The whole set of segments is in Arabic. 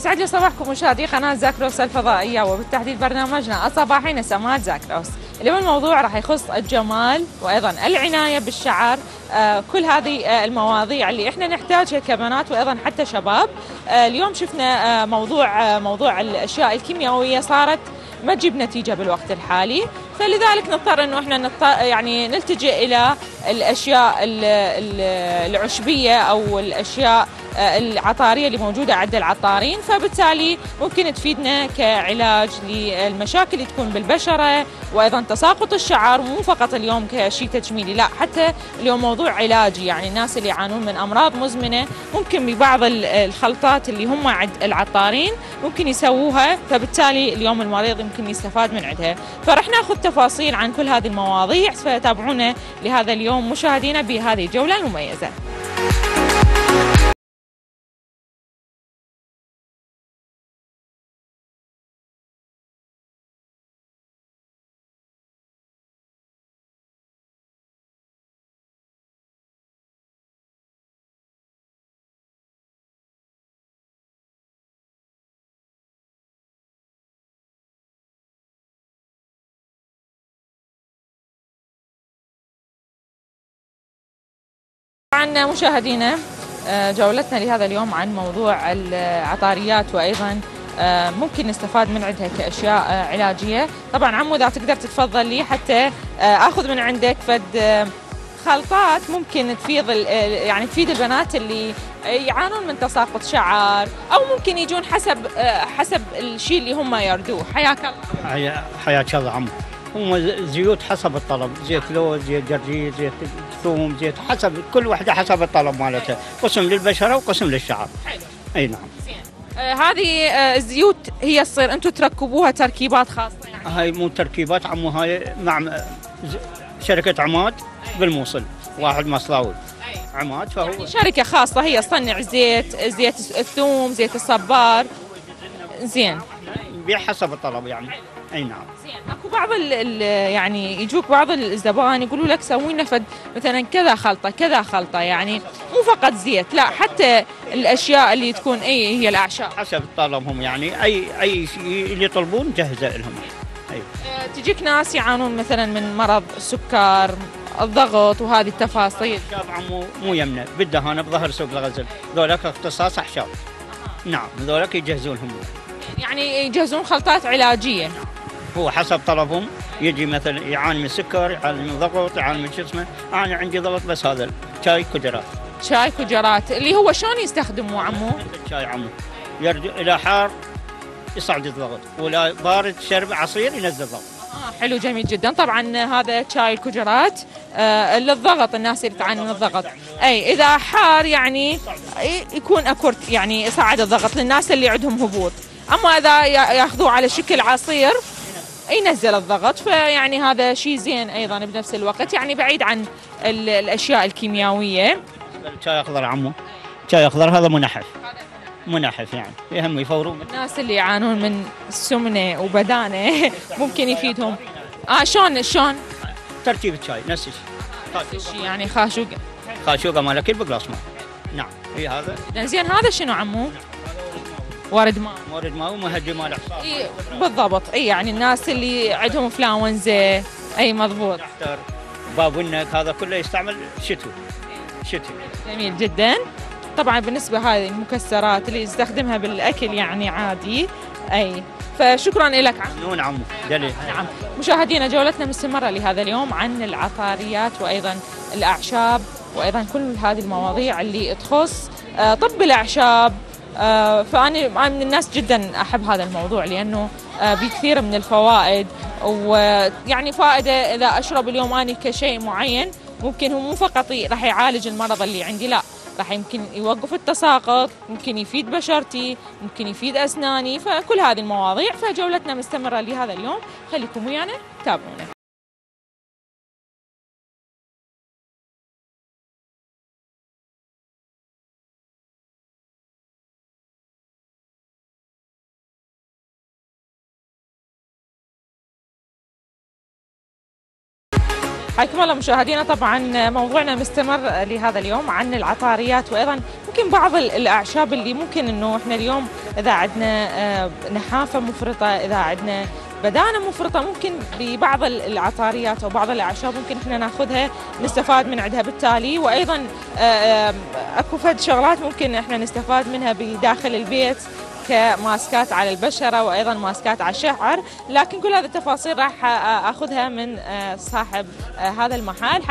يسعد لي صباحكم مشاهدي قناة زاكروس الفضائية وبالتحديد برنامجنا الصباحي نسمات زاكروس اليوم الموضوع راح يخص الجمال وأيضا العناية بالشعر آه كل هذه آه المواضيع اللي إحنا نحتاجها كبنات وأيضا حتى شباب. آه اليوم شفنا موضوع موضوع الأشياء الكيميائية صارت ما تجيب نتيجة بالوقت الحالي. فلذلك نضطر إنه إحنا يعني نلتجئ إلى الأشياء العشبية أو الأشياء العطارية اللي موجودة عند العطارين فبالتالي ممكن تفيدنا كعلاج للمشاكل اللي تكون بالبشرة وأيضا تساقط الشعر مو فقط اليوم كشيء تجميلي لا حتى اليوم موضوع علاجي يعني الناس اللي يعانون من أمراض مزمنة ممكن ببعض الخلطات اللي هم عند العطارين ممكن يسووها فبالتالي اليوم المريض يمكن يستفاد من عندها. فرح ناخذ تفاصيل عن كل هذه المواضيع فتابعونا لهذا اليوم مشاهدينا بهذه الجولة المميزة. طبعا مشاهدينا آه، جولتنا لهذا اليوم عن موضوع العطاريات وأيضا آه، ممكن نستفاد من عندها كاشياء آه، علاجية. طبعا عمو إذا تقدر تتفضل لي حتى آخذ من عندك فد خلطات ممكن تفيض يعني تفيد البنات اللي يعانون من تساقط شعر أو ممكن يجون حسب حسب الشيء اللي هم يردوه. حياك الله. حياك الله عمو. هم زيوت حسب الطلب زيت لوز زيت جرجير زيت ثوم زيت حسب كل واحدة حسب الطلب مالتها. قسم للبشرة وقسم للشعر حلو أي نعم. آه هذه آه الزيوت هي تصير أنتم تركبوها تركيبات خاصة يعني. هاي مو تركيبات عمو هاي مع شركة عماد بالموصل واحد مصلاوي. عماد فهو يعني شركة خاصة هي تصنع زيت زيت الثوم زيت الصبار. زين. بيع حسب الطلب يعني. أي نعم. زين أكو بعض ال يعني يجوك بعض الزبائن يقولوا لك سوي لنا فد مثلا كذا خلطة كذا خلطة يعني مو فقط زيت لا حتى الأشياء اللي تكون أي هي الأعشاب. حسب طلبهم يعني أي أي شيء اللي يطلبون جهزه لهم. أيوه. أه تجيك ناس يعانون مثلا من مرض السكر الضغط وهذه التفاصيل. شاب عمو مو يمنى بالدهانه بظهر سوق الغزل ذولك اختصاص احشاب نعم ذولك يجهزون هم يعني يجهزون خلطات علاجية. نعم. هو حسب طلبهم. يجي مثلا يعاني من سكر يعاني من ضغط يعاني من شو اسمه أنا عندي ضغط بس هذا شاي كجرات. شاي كجرات. اللي هو شلون يستخدمه عمو؟ شاي عمو. يرجع إلى حار يصعد الضغط. ولا بارد شرب عصير ينزل الضغط آه حلو جميل جدا. طبعا هذا شاي الكجرات آه للضغط. الناس اللي تعاني من الضغط. أي إذا حار يعني يكون اكورت يعني يصعد الضغط للناس اللي عندهم هبوط. أما إذا يأخذوه على شكل عصير ينزل الضغط فيعني هذا شيء زين أيضا بنفس الوقت. يعني بعيد عن الأشياء الكيميائية. شاي أخضر عمو. شاي أخضر هذا منحف. منحف يعني. يهم يفورون. الناس اللي يعانون من سمنة وبدانة ممكن يفيدهم. آه شلون شلون ترتيب الشاي. نفس الشيء. يعني خاشوقه خاشوقه مال كل بقلاص ماء نعم. هي هذا. زين هذا شنو عمو؟ ورد ماء ورد ماء ومهدي مال اي بالضبط. اي يعني الناس اللي عندهم انفلونزا اي مضبوط. بابونك هذا كله يستعمل شتوي شتوي جميل جدا. طبعا بالنسبة هذه المكسرات اللي يستخدمها بالأكل يعني عادي. أي فشكرا لك. نون عمو دليل نعم. مشاهدينا جولتنا مستمرة لهذا اليوم عن العطاريات وأيضا الأعشاب وأيضا كل هذه المواضيع اللي تخص آه، طب الأعشاب. فأنا من الناس جدا أحب هذا الموضوع لأنه آه، بكثير من الفوائد ويعني فائدة إذا أشرب اليوم أنا كشيء معين ممكن هو مو فقط راح يعالج المرض اللي عندي لا راح يمكن يوقف التساقط ممكن يفيد بشرتي ممكن يفيد أسناني فكل هذه المواضيع فجولتنا مستمرة لهذا اليوم. خليكم ويانا تابعونا. حياكم الله مشاهدينا. طبعا موضوعنا مستمر لهذا اليوم عن العطاريات وأيضا ممكن بعض الأعشاب اللي ممكن إنه إحنا اليوم إذا عندنا آه، نحافة مفرطة إذا عندنا بدانة مفرطة ممكن ببعض العطاريات أو بعض الأعشاب ممكن إحنا ناخذها نستفاد من عندها. بالتالي وأيضا آه، أكو فد شغلات ممكن إحنا نستفاد منها بداخل البيت. كماسكات على البشرة وأيضا ماسكات على الشعر لكن كل هذه التفاصيل راح أخذها من آه، صاحب آه، هذا المحل.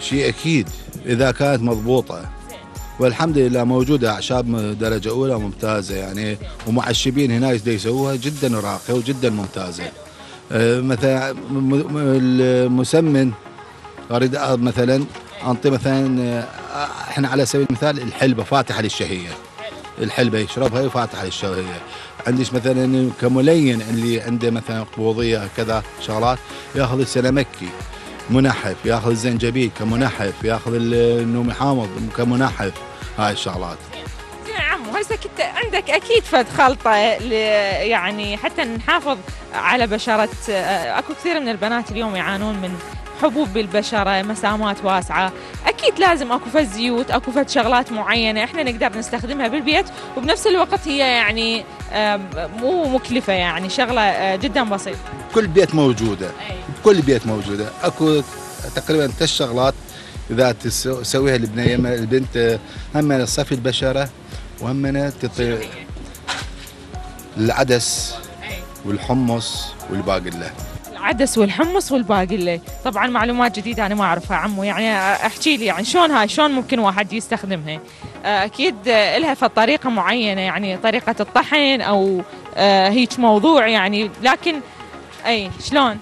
شيء أكيد إذا كانت مضبوطة. والحمد لله موجودة أعشاب درجة أولى ممتازة يعني ومعشبين هنا يسووها؟ جدا راقية وجدا ممتازة. آه، مثلا المسمن أريد مثلا انطي مثلا آه، إحنا على سبيل المثال الحلبة فاتحة للشهية. الحلبة يشربها وفاتحة للشهية. عندش مثلا كملين اللي عنده مثلا قبوضية كذا شغلات يأخذ السلمكي منحف ياخذ الزنجبيل كمنحف ياخذ النومي حامض كمنحف. هاي الشغلات. نعم هسه كنت عندك أكيد فد خلطة يعني حتى نحافظ على بشرة أكو كثير من البنات اليوم يعانون من حبوب بالبشرة مسامات واسعة. أكيد لازم أكو فد زيوت أكو فد شغلات معينة إحنا نقدر نستخدمها بالبيت وبنفس الوقت هي يعني مو مكلفة يعني شغلة آه، جدا بسيطة. كل بيت موجودة. كل بيت موجودة. أكو تقريبا ثلاث شغلات إذا تسويها البنيه البنت هم تصفي البشرة وهم تطي العدس والحمص والباقله العدس والحمص والباقله طبعا معلومات جديدة أنا ما أعرفها. عمو يعني أحكي لي يعني شلون هاي شلون ممكن واحد يستخدمها؟ أكيد لها طريقة معينة يعني طريقة الطحن أو آه، هيك موضوع يعني لكن أي شلون؟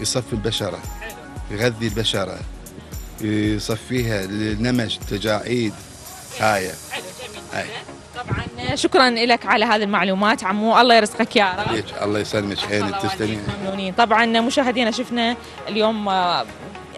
يصفي البشرة يغذي البشرة يصفيها النمش التجاعيد هاي. هاي. طبعا شكرا لك على هذه المعلومات عمو. الله يرزقك يا رب. الله يسلمك. عينك تسلمين طبعا مشاهدينا شفنا اليوم آه،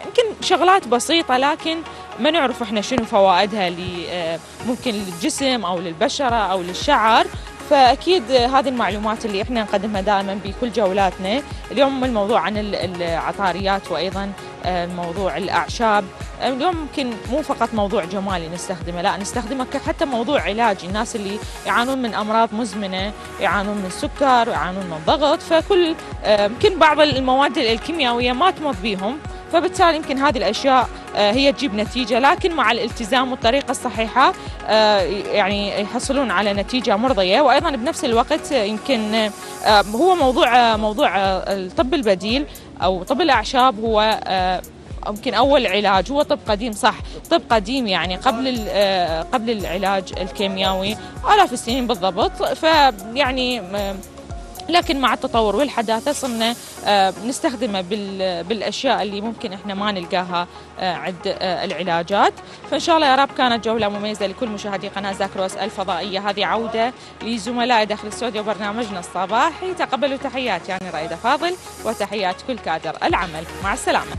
يمكن شغلات بسيطة لكن ما نعرف إحنا شنو فوائدها آه، ممكن للجسم أو للبشرة أو للشعر. فأكيد هذه المعلومات اللي إحنا نقدمها دائما بكل جولاتنا. اليوم الموضوع عن ال- العطاريات وأيضا آه، موضوع الأعشاب. آه، اليوم يمكن مو فقط موضوع جمالي نستخدمه لا نستخدمه حتى موضوع علاجي. الناس اللي يعانون من أمراض مزمنة يعانون من السكر يعانون من الضغط فكل آه، يمكن بعض المواد الكيميائية ما تمض بيهم. فبالتالي يمكن هذه الأشياء آه، هي تجيب نتيجة لكن مع الالتزام والطريقة الصحيحة آه، يعني يحصلون على نتيجة مرضية. وأيضا بنفس الوقت يمكن آه، هو موضوع موضوع الطب البديل أو طب الأعشاب هو يمكن أول علاج. هو طب قديم صح. طب قديم يعني قبل قبل العلاج الكيميائي آلاف السنين بالضبط. فيعني لكن مع التطور والحداثة صرنا آه، نستخدمه بال- بالأشياء اللي ممكن إحنا ما نلقاها آه، عند آه، العلاجات. فإن شاء الله يا رب كانت جولة مميزة لكل مشاهدي قناة زاكروس الفضائية. هذه عودة لزملائي داخل الاستوديو برنامجنا الصباحي. تقبلوا تحياتي يعني رائدة فاضل وتحيات كل كادر العمل. مع السلامة.